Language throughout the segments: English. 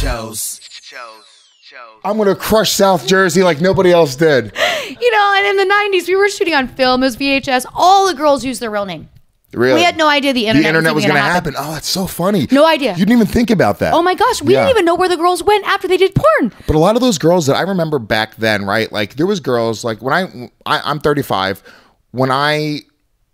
Shows. I'm gonna crush South Jersey like nobody else did. You know, and in the 90s, we were shooting on film. It was VHS. All the girls used their real name. Really? We had no idea the internet, the internet was even gonna gonna happen. Oh, that's so funny. No idea. You didn't even think about that. Oh my gosh, we Yeah. didn't even know where the girls went after they did porn. But a lot of those girls that I remember back then, right? Like there was girls like when I, I I'm 35. When I,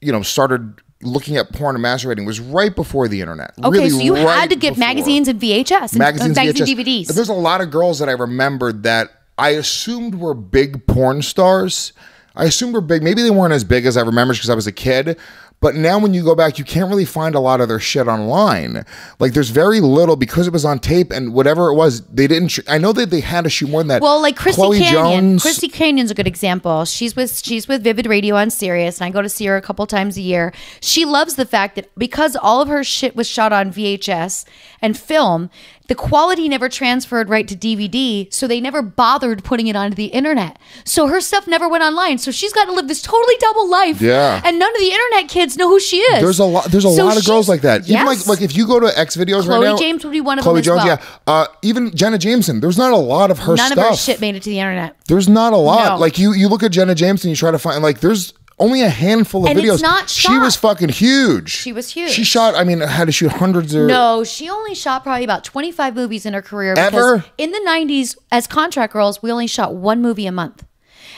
you know, started looking at porn and masturbating was right before the internet. Okay, Really so you right had to get magazines and VHS and magazines, uh, VHS. DVDs. There's a lot of girls that I remembered that I assumed were big porn stars. I assumed were big. Maybe they weren't as big as I remember because I was a kid. But now when you go back, you can't really find a lot of their shit online. Like there's very little because it was on tape and whatever it was, they didn't. I know that they had to shoot more than that. Well, like Christy Chloe Canyon. Jones. Christy Canyon's a good example. She's with she's with Vivid Radio on Sirius, and I go to see her a couple times a year. She loves the fact that because all of her shit was shot on VHS and film, the quality never transferred right to DVD, so they never bothered putting it onto the internet. So her stuff never went online. So she's got to live this totally double life. Yeah. And none of the internet kids know who she is. There's a lot. There's a So lot of girls like that. Even like like if you go to X videos Chloe right now, James would be one of Chloe them as Jones, well. yeah. Uh, even Jenna Jameson. There's not a lot of her None stuff. of her shit made it to the internet. There's not a lot. No. Like you, you look at Jenna Jameson, you try to find like there's only a handful of And videos. it's not She was fucking huge. She was huge. She shot. I mean, had to shoot hundreds of. No, she only shot probably about 25 movies in her career. Ever? In the 90s, as contract girls, we only shot one movie a month.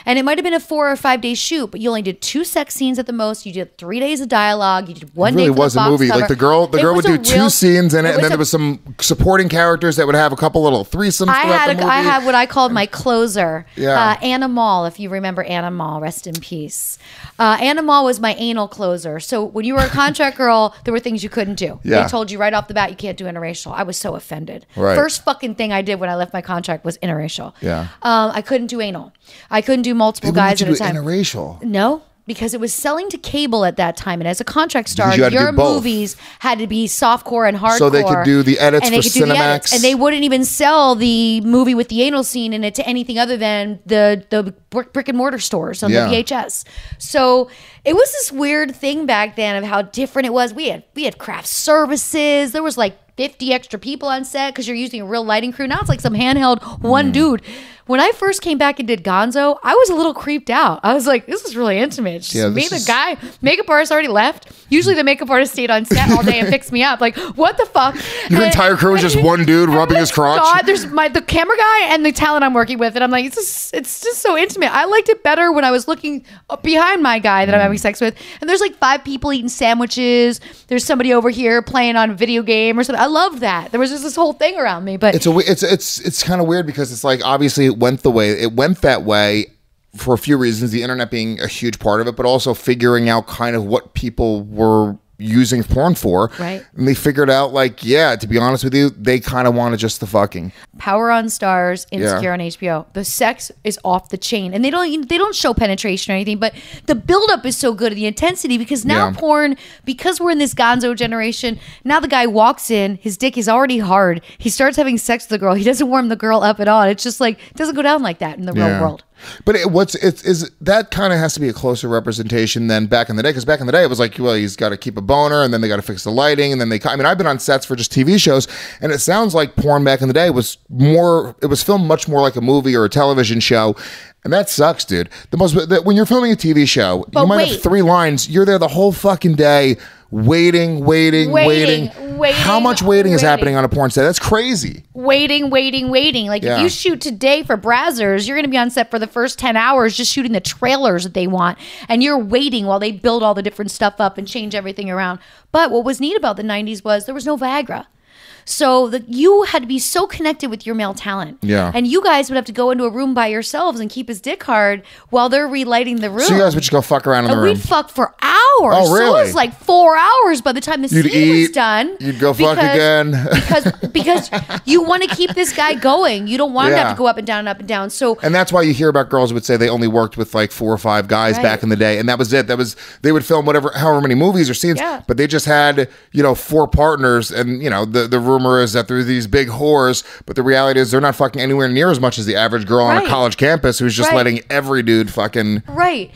And it might have been a four or five day shoot, but you only did two sex scenes at the most. You did three days of dialogue. You did one It really day was a movie. cover. Like the girl, the It girl would do two real- scenes in it, it and then a- there was some supporting characters that would have a couple little threesomes. I had the a, movie. I had what I called my closer. Yeah. Uh, Anna Malle, if you remember Anna Malle, rest in peace. Uh, Anna Malle was my anal closer. So when you were a contract girl, there were things you couldn't do. Yeah. They told you right off the bat you can't do interracial. I was so offended. Right. First fucking thing I did when I left my contract was interracial. Yeah. Um, I couldn't do anal. I couldn't do multiple They guys at a time. interracial. No, because it was selling to cable at that time, and as a contract star, you your movies had to be softcore and hardcore. So they could do the edits and they for could do the edits, Cinemax. and they wouldn't even sell the movie with the anal scene in it to anything other than the the brick, brick and mortar stores on Yeah. the VHS. So it was this weird thing back then of how different it was. We had we had craft services. There was like. 50 extra people on set because you're using a real lighting crew. Now it's like some handheld one Hmm. dude. When I first came back and did Gonzo, I was a little creeped out. I was like, this is really intimate. Just Yeah, me, the is- guy, makeup artist already left. Usually the makeup artist stayed on set all day and fixed me up. Like, what the fuck? Your And- entire crew was just one dude rubbing his crotch? God, there's my the camera guy and the talent I'm working with, and I'm like, it's just it's just so intimate. I liked it better when I was looking behind my guy that I'm having sex with, and there's like five people eating sandwiches. There's somebody over here playing on a video game or something. I loved that. There was just this whole thing around me, but it's a it's it's it's kind of weird because it's like obviously it went the way it went that way for a few reasons the internet being a huge part of it but also figuring out kind of what people were using porn for Right. and they figured out like yeah to be honest with you they kind of wanted just the fucking Power on Starz, Insecure Yeah. on HBO. The sex is off the chain, and they don't they don't show penetration or anything, but the buildup is so good, the intensity because now Yeah. porn because we're in this Gonzo generation. Now the guy walks in, his dick is already hard. He starts having sex with the girl. He doesn't warm the girl up at all. It's just like it doesn't go down like that in the real world. But it, what's it's is that kind of has to be a closer representation than back in the day because back in the day it was like well he's got to keep a boner and then they got to fix the lighting and then they I mean I've been on sets for just TV shows and it sounds like porn back in the day was more it was filmed much more like a movie or a television show and that sucks dude the most the, when you're filming a TV show But you might wait. have three lines you're there the whole fucking day waiting waiting waiting, Waiting, waiting, how much waiting is happening on a porn set that's crazy Waiting, waiting, waiting. Like Yeah. if you shoot today for Brazzers, you're going to be on set for the first 10 hours just shooting the trailers that they want. And you're waiting while they build all the different stuff up and change everything around. But what was neat about the 90s was there was no Viagra. So that you had to be so connected with your male talent. Yeah. And you guys would have to go into a room by yourselves and keep his dick hard while they're relighting the room. so you guys would just go fuck around in the and room we'd fuck for hours. Oh, So it was like four hours by the time the You'd scene was done. you'd go fuck again. because because you want to keep this guy going. You don't want him to have to go up and down and up and down. So And that's why you hear about girls who would say they only worked with like four or five guys Right. back in the day, and that was it. That was they would film whatever, however many movies or scenes, Yeah. but they just had you know four partners, and you know the the rumor is that they're these big whores, but the reality is they're not fucking anywhere near as much as the average girl on a college campus who's just Right. letting every dude fucking. right.